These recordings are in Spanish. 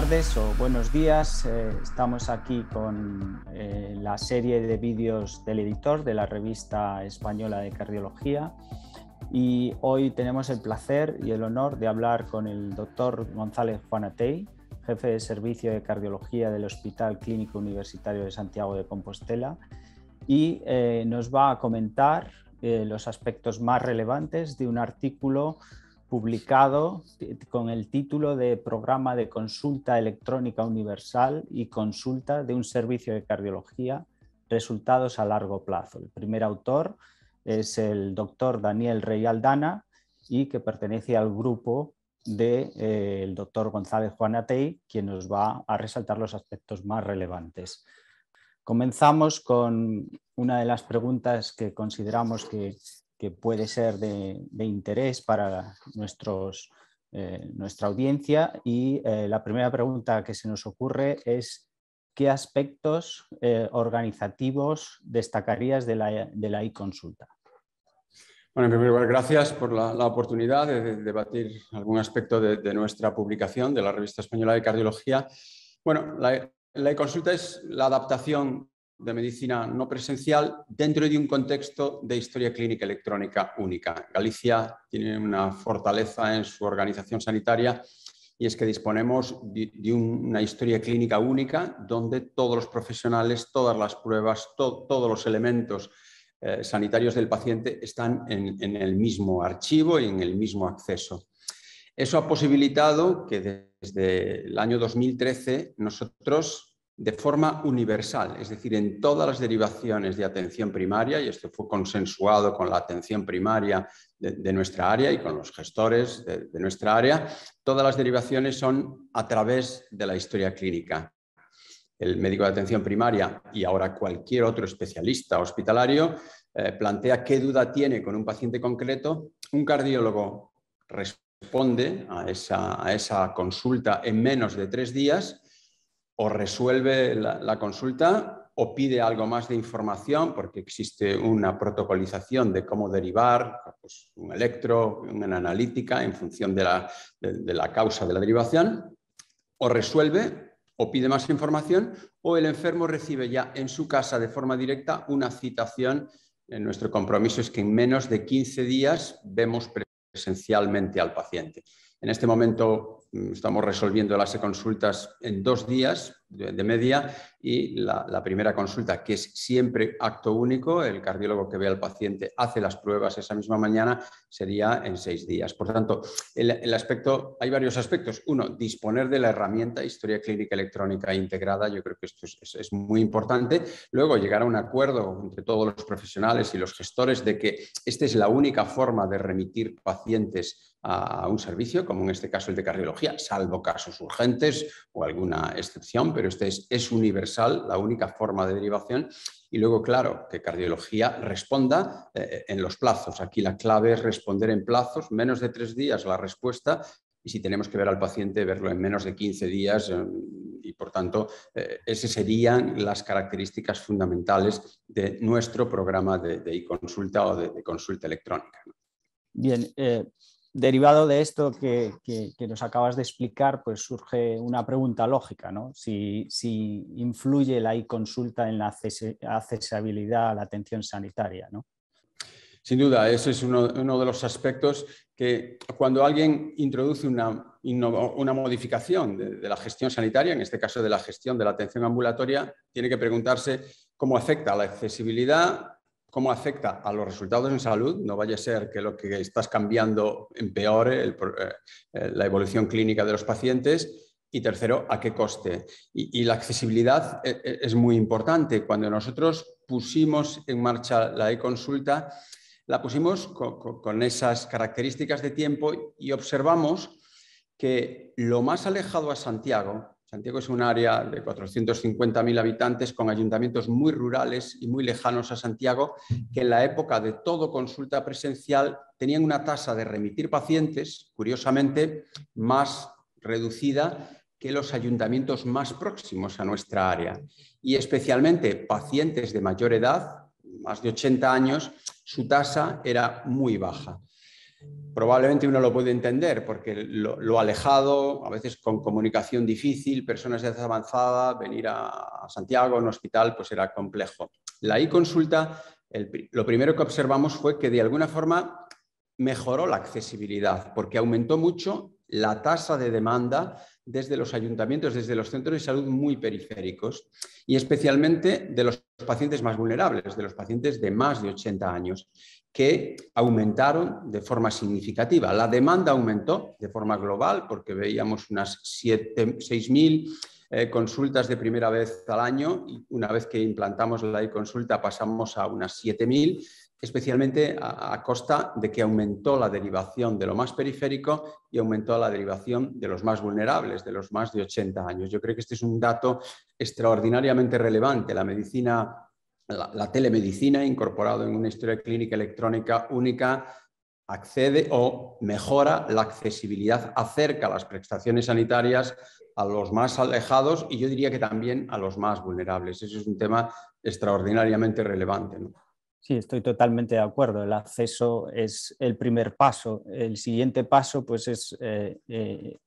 tardes o buenos días. Eh, estamos aquí con eh, la serie de vídeos del editor de la revista española de cardiología y hoy tenemos el placer y el honor de hablar con el doctor González Juanatey, jefe de servicio de cardiología del Hospital Clínico Universitario de Santiago de Compostela y eh, nos va a comentar los aspectos más relevantes de un artículo publicado con el título de Programa de Consulta Electrónica Universal y Consulta de un Servicio de Cardiología, Resultados a Largo Plazo. El primer autor es el doctor Daniel Rey Aldana y que pertenece al grupo del de, eh, doctor González Juanatey, quien nos va a resaltar los aspectos más relevantes. Comenzamos con una de las preguntas que consideramos que que puede ser de, interés para nuestros, eh, nuestra audiencia. Y eh, la primera pregunta que se nos ocurre es ¿qué aspectos eh, organizativos destacarías de la, de la e-consulta? Bueno, en primer lugar, gracias por la, oportunidad de, debatir algún aspecto de, nuestra publicación de la Revista Española de Cardiología. Bueno, la, la e-consulta es la adaptación de medicina no presencial dentro de un contexto de historia clínica electrónica única. Galicia tiene una fortaleza en su organización sanitaria y es que disponemos de, una historia clínica única donde todos los profesionales, todas las pruebas, todos los elementos eh, sanitarios del paciente están en el mismo archivo y en el mismo acceso. Eso ha posibilitado que desde el año 2013 nosotros de forma universal, es decir, en todas las derivaciones de atención primaria, y esto fue consensuado con la atención primaria de, nuestra área y con los gestores de, nuestra área, todas las derivaciones son a través de la historia clínica. El médico de atención primaria y ahora cualquier otro especialista hospitalario eh, plantea qué duda tiene con un paciente concreto, un cardiólogo responde a esa, a esa consulta en menos de tres días o resuelve la, consulta o pide algo más de información porque existe una protocolización de cómo derivar pues, un electro, una analítica en función de la, de la causa de la derivación, o resuelve o pide más información o el enfermo recibe ya en su casa de forma directa una citación. Nuestro compromiso es que en menos de 15 días vemos presencialmente al paciente. En este momento estamos resolviendo las consultas en dos días de, media y la, primera consulta, que es siempre acto único, el cardiólogo que ve al paciente hace las pruebas esa misma mañana, sería en seis días. Por tanto, el, aspecto, hay varios aspectos. Uno, disponer de la herramienta historia clínica electrónica integrada, yo creo que esto es, muy importante. Luego, llegar a un acuerdo entre todos los profesionales y los gestores de que esta es la única forma de remitir pacientes a un servicio, como en este caso el de cardiología, salvo casos urgentes o alguna excepción, pero este es, universal, la única forma de derivación. Y luego, claro, que cardiología responda eh, en los plazos. Aquí la clave es responder en plazos, menos de tres días la respuesta, y si tenemos que ver al paciente, verlo en menos de 15 días. Eh, y por tanto, eh, esas serían las características fundamentales de nuestro programa de e-consulta o de, consulta electrónica. Bien, derivado de esto que, nos acabas de explicar, pues surge una pregunta lógica, ¿no? Si, influye la e-consulta en la accesibilidad a la atención sanitaria, ¿no? Sin duda, ese es uno, de los aspectos que cuando alguien introduce una, una modificación de, de, la gestión sanitaria, en este caso de la gestión de la atención ambulatoria, tiene que preguntarse cómo afecta a la accesibilidad cómo afecta a los resultados en salud. No vaya a ser que lo que estás cambiando empeore eh, eh, la evolución clínica de los pacientes. Y tercero, a qué coste. Y, la accesibilidad eh, es muy importante. Cuando nosotros pusimos en marcha la e-consulta, la pusimos con esas características de tiempo y observamos que lo más alejado a Santiago, Santiago es un área de 450.000 habitantes con ayuntamientos muy rurales y muy lejanos a Santiago, que en la época de todo consulta presencial tenían una tasa de remitir pacientes, curiosamente, más reducida que los ayuntamientos más próximos a nuestra área. Y especialmente pacientes de mayor edad, más de 80 años, su tasa era muy baja. Probablemente uno lo puede entender porque lo, alejado, a veces con comunicación difícil, personas de edad avanzada, venir a, Santiago, a un hospital, pues era complejo. La e-consulta, lo primero que observamos fue que de alguna forma mejoró la accesibilidad porque aumentó mucho la tasa de demanda desde los ayuntamientos, desde los centros de salud muy periféricos y especialmente de los pacientes más vulnerables, de los pacientes de más de 80 años, que aumentaron de forma significativa. La demanda aumentó de forma global porque veíamos unas 6.000 eh, consultas de primera vez al año y una vez que implantamos la e-consulta pasamos a unas 7.000 especialmente a, costa de que aumentó la derivación de lo más periférico y aumentó la derivación de los más vulnerables, de los más de 80 años. Yo creo que este es un dato extraordinariamente relevante. La medicina, la, telemedicina, incorporado en una historia clínica electrónica única, accede o mejora la accesibilidad, acerca las prestaciones sanitarias a los más alejados y yo diría que también a los más vulnerables. Eso es un tema extraordinariamente relevante. Sí, estoy totalmente de acuerdo. El acceso es el primer paso. El siguiente paso pues, es eh, eh,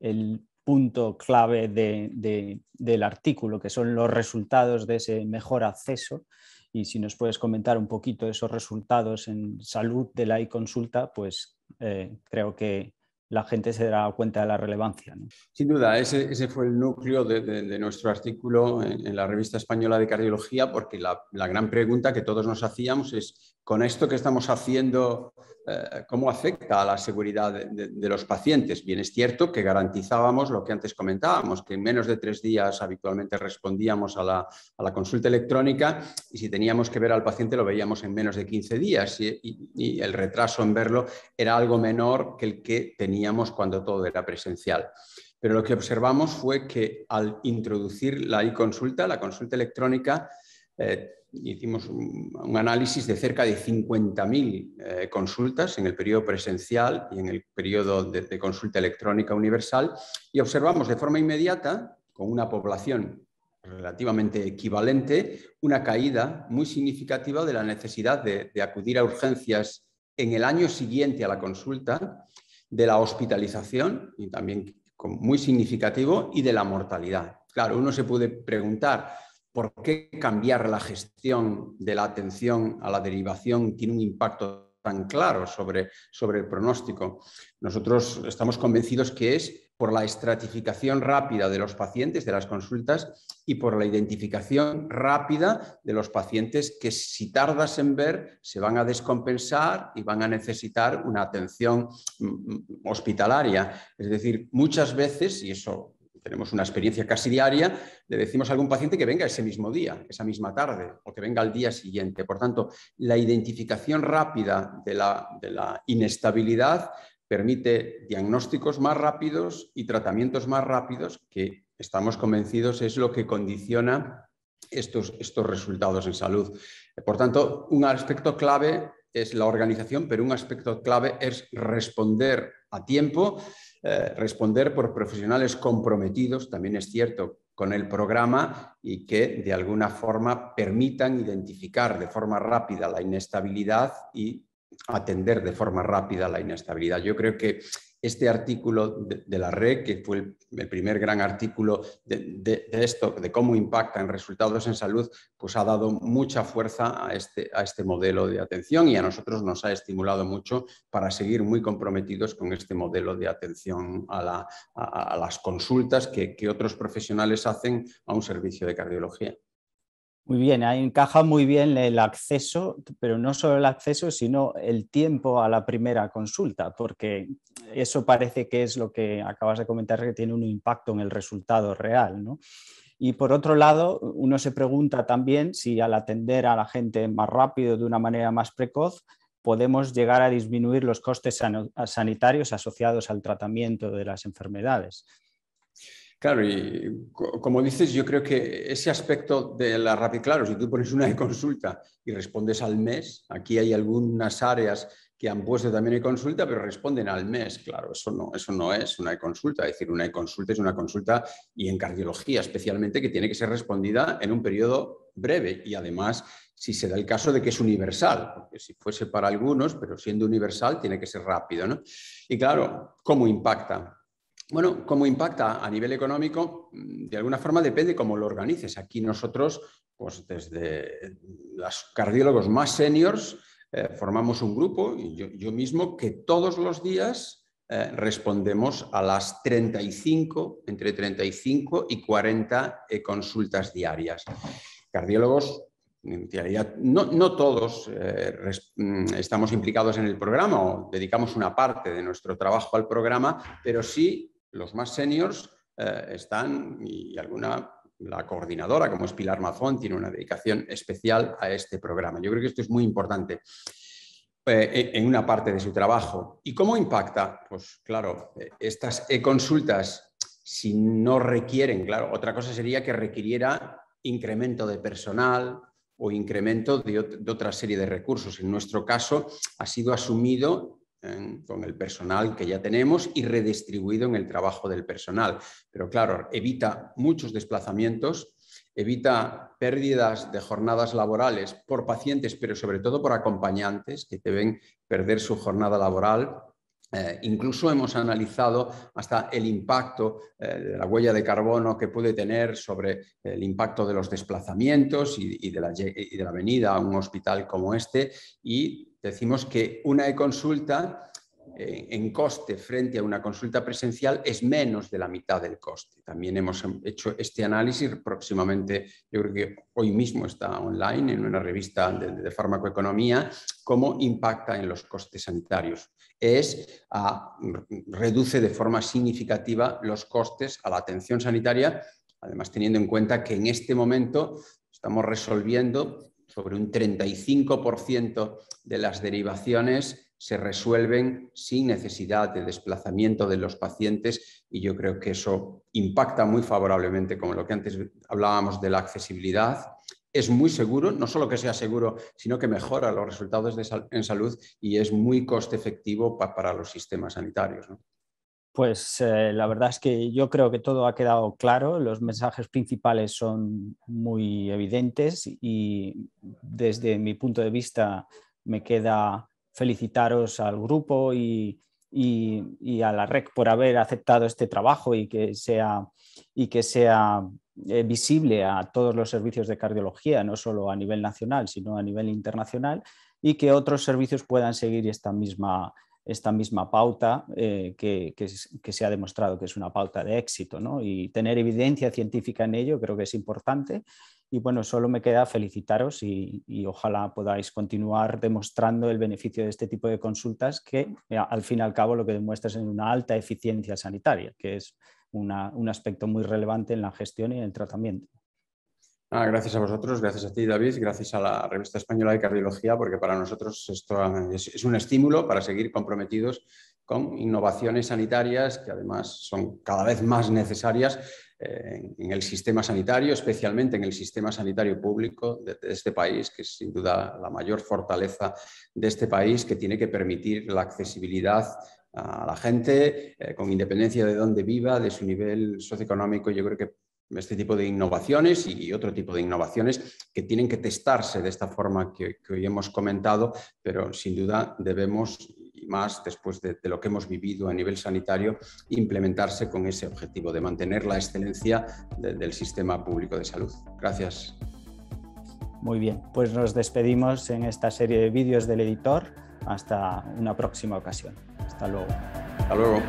el punto clave del artículo, que son los resultados de ese mejor acceso. Y si nos puedes comentar un poquito esos resultados en salud de la e-consulta, pues eh, creo que la gente se dará cuenta de la relevancia. Sin duda, ese, fue el núcleo de, nuestro artículo en, la revista española de cardiología, porque la, la, gran pregunta que todos nos hacíamos es con esto que estamos haciendo, eh, ¿cómo afecta a la seguridad de, los pacientes? Bien, es cierto que garantizábamos lo que antes comentábamos, que en menos de tres días habitualmente respondíamos a la, consulta electrónica y si teníamos que ver al paciente lo veíamos en menos de 15 días y, el retraso en verlo era algo menor que el que teníamos cuando todo era presencial. Pero lo que observamos fue que al introducir la e-consulta, la consulta electrónica, eh, hicimos un, análisis de cerca de 50.000 eh, consultas en el periodo presencial y en el periodo de, consulta electrónica universal y observamos de forma inmediata, con una población relativamente equivalente, una caída muy significativa de la necesidad de, de acudir a urgencias en el año siguiente a la consulta, de la hospitalización, y también muy significativo, y de la mortalidad. Claro, uno se puede preguntar, ¿Por qué cambiar la gestión de la atención a la derivación tiene un impacto tan claro sobre, sobre el pronóstico? Nosotros estamos convencidos que es por la estratificación rápida de los pacientes, de las consultas, y por la identificación rápida de los pacientes que si tardas en ver se van a descompensar y van a necesitar una atención mm, mm, hospitalaria. Es decir, muchas veces, y eso tenemos una experiencia casi diaria, le decimos a algún paciente que venga ese mismo día, esa misma tarde, o que venga al día siguiente. Por tanto, la identificación rápida de la, inestabilidad permite diagnósticos más rápidos y tratamientos más rápidos que estamos convencidos es lo que condiciona estos, estos resultados en salud. Por tanto, un aspecto clave es la organización, pero un aspecto clave es responder a tiempo eh, responder por profesionales comprometidos, también es cierto, con el programa y que de alguna forma permitan identificar de forma rápida la inestabilidad y atender de forma rápida la inestabilidad. Yo creo que este artículo de, la red, que fue el, primer gran artículo de, esto, de cómo impacta en resultados en salud, pues ha dado mucha fuerza a este, a este modelo de atención y a nosotros nos ha estimulado mucho para seguir muy comprometidos con este modelo de atención a, las consultas que otros profesionales hacen a un servicio de cardiología. Muy bien, ahí encaja muy bien el acceso, pero no solo el acceso, sino el tiempo a la primera consulta, porque eso parece que es lo que acabas de comentar, que tiene un impacto en el resultado real. Y por otro lado, uno se pregunta también si al atender a la gente más rápido, de una manera más precoz, podemos llegar a disminuir los costes sanitarios asociados al tratamiento de las enfermedades. Claro, y como dices, yo creo que ese aspecto de la rápida, claro, si tú pones una consulta y respondes al mes, aquí hay algunas áreas que han puesto también e-consulta, pero responden al mes. Claro, eso no, eso no es una e-consulta. Es decir, una e-consulta es una consulta y en cardiología especialmente que tiene que ser respondida en un periodo breve y además si se da el caso de que es universal, porque si fuese para algunos, pero siendo universal tiene que ser rápido. ¿no? Y claro, ¿cómo impacta? Bueno, ¿cómo impacta a nivel económico? De alguna forma depende cómo lo organices. Aquí nosotros, pues desde los cardiólogos más seniors, eh, formamos un grupo, y yo, mismo, que todos los días eh, respondemos a las 35, entre 35 y 40 eh, consultas diarias. Cardiólogos, no, no todos mm, estamos implicados en el programa o dedicamos una parte de nuestro trabajo al programa, pero sí los más seniors están y alguna la coordinadora, como es Pilar Mazón, tiene una dedicación especial a este programa. Yo creo que esto es muy importante eh, en una parte de su trabajo. ¿Y cómo impacta? Pues claro, estas e-consultas, si no requieren, claro, otra cosa sería que requiriera incremento de personal o incremento de, otra serie de recursos. En nuestro caso ha sido asumido con el personal que ya tenemos y redistribuido en el trabajo del personal. Pero claro, evita muchos desplazamientos, evita pérdidas de jornadas laborales por pacientes, pero sobre todo por acompañantes que deben perder su jornada laboral eh, incluso hemos analizado hasta el impacto eh, de la huella de carbono que puede tener sobre el impacto de los desplazamientos y, de la, y, de la, venida a un hospital como este. Y decimos que una e-consulta en coste frente a una consulta presencial es menos de la mitad del coste. También hemos hecho este análisis próximamente, yo creo que hoy mismo está online en una revista de, de farmacoeconomía, cómo impacta en los costes sanitarios. Es, reduce de forma significativa los costes a la atención sanitaria, además teniendo en cuenta que en este momento estamos resolviendo sobre un 35% de las derivaciones se resuelven sin necesidad de desplazamiento de los pacientes y yo creo que eso impacta muy favorablemente, como lo que antes hablábamos de la accesibilidad. Es muy seguro, no solo que sea seguro, sino que mejora los resultados en salud y es muy coste efectivo para los sistemas sanitarios. Pues eh, la verdad es que yo creo que todo ha quedado claro, los mensajes principales son muy evidentes y desde mi punto de vista me queda felicitaros al grupo y, a la REC por haber aceptado este trabajo y que sea, y que sea eh, visible a todos los servicios de cardiología, no solo a nivel nacional, sino a nivel internacional, y que otros servicios puedan seguir esta misma esta misma pauta eh, que, se ha demostrado que es una pauta de éxito. ¿no? Y tener evidencia científica en ello creo que es importante. Y bueno, solo me queda felicitaros y, ojalá podáis continuar demostrando el beneficio de este tipo de consultas que eh, al fin y al cabo lo que demuestra es una alta eficiencia sanitaria, que es un aspecto muy relevante en la gestión y en el tratamiento. Ah, gracias a vosotros, gracias a ti David, gracias a la Revista Española de Cardiología, porque para nosotros esto es, un estímulo para seguir comprometidos con innovaciones sanitarias que además son cada vez más necesarias eh, en el sistema sanitario, especialmente en el sistema sanitario público de, este país, que es sin duda la mayor fortaleza de este país, que tiene que permitir la accesibilidad a la gente, eh, con independencia de dónde viva, de su nivel socioeconómico. Yo creo que este tipo de innovaciones y otro tipo de innovaciones que tienen que testarse de esta forma que, hoy hemos comentado, pero sin duda debemos, y más después de, lo que hemos vivido a nivel sanitario, implementarse con ese objetivo de mantener la excelencia del sistema público de salud. Gracias. Muy bien, pues nos despedimos en esta serie de vídeos del editor. Hasta una próxima ocasión. Hasta luego. Hasta luego.